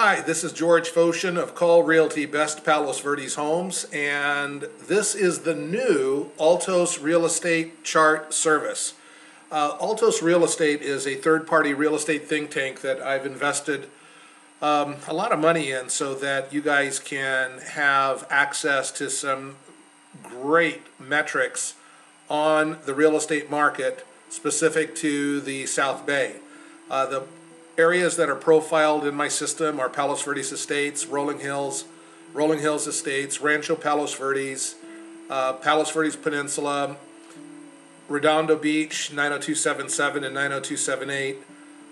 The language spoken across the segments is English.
Hi, this is George Fotion of Call Realty Best Palos Verdes Homes, and this is the new Altos Real Estate Chart Service. Uh, Altos Real Estate is a third-party real estate think tank that I've invested um, a lot of money in so that you guys can have access to some great metrics on the real estate market specific to the South Bay. Uh, the areas that are profiled in my system are Palos Verdes Estates, Rolling Hills, Rolling Hills Estates, Rancho Palos Verdes, uh, Palos Verdes Peninsula, Redondo Beach 90277 and 90278,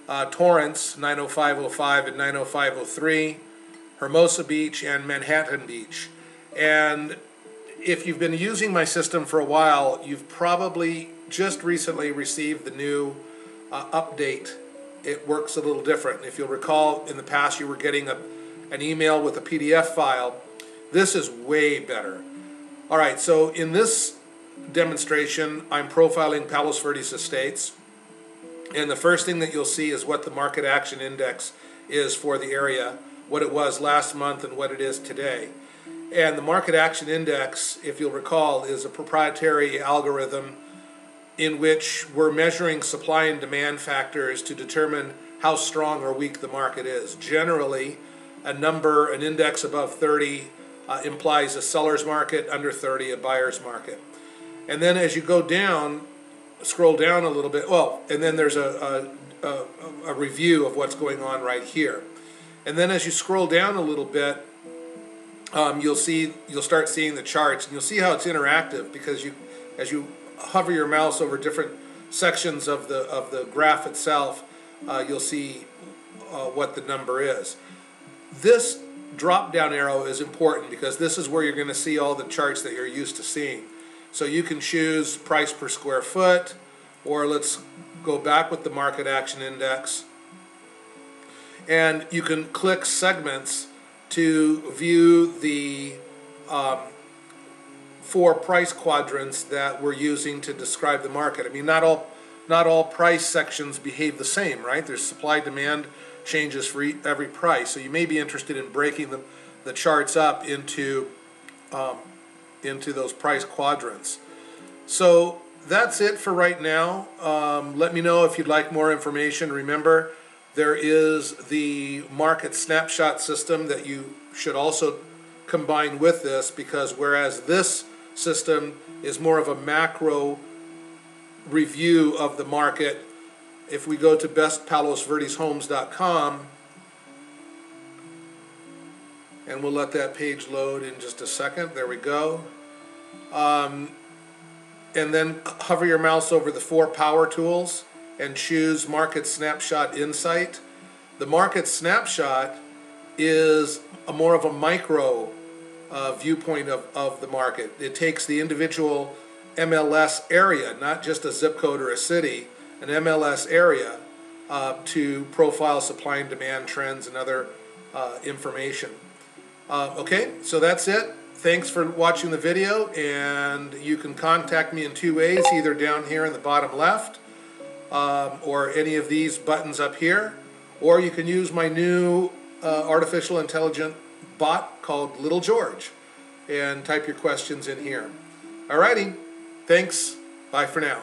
uh, Torrance 90505 and 90503, Hermosa Beach, and Manhattan Beach. And if you've been using my system for a while, you've probably just recently received the new uh, update. It works a little different. If you'll recall, in the past you were getting a, an email with a PDF file. This is way better. All right, so in this demonstration, I'm profiling Palos Verdes Estates. And the first thing that you'll see is what the market action index is for the area, what it was last month and what it is today. And the market action index, if you'll recall, is a proprietary algorithm in which we're measuring supply and demand factors to determine how strong or weak the market is. Generally, a number, an index above 30 uh, implies a seller's market, under 30 a buyer's market. And then as you go down, scroll down a little bit, well, and then there's a, a, a, a review of what's going on right here. And then as you scroll down a little bit, um, you'll see you'll start seeing the charts and you'll see how it's interactive because you as you hover your mouse over different sections of the of the graph itself uh, you'll see uh, what the number is. This drop down arrow is important because this is where you're going to see all the charts that you're used to seeing. So you can choose price per square foot or let's go back with the market action index. And you can click segments to view the um, four price quadrants that we're using to describe the market. I mean, not all not all price sections behave the same, right? There's supply demand changes for every price. So you may be interested in breaking the, the charts up into um, into those price quadrants. So that's it for right now. Um, let me know if you'd like more information. Remember, there is the market snapshot system that you should also combine with this because whereas this system is more of a macro review of the market, if we go to bestpalosverdeshomes.com, and we'll let that page load in just a second. There we go. Um, and then hover your mouse over the four power tools and choose Market Snapshot Insight. The Market Snapshot is a more of a micro uh, viewpoint of, of the market. It takes the individual MLS area, not just a zip code or a city, an MLS area uh, to profile supply and demand trends and other uh, information. Uh, okay, so that's it. Thanks for watching the video, and you can contact me in two ways, either down here in the bottom left, um, or any of these buttons up here, or you can use my new uh, artificial intelligent bot called Little George and type your questions in here. Alrighty, thanks, bye for now.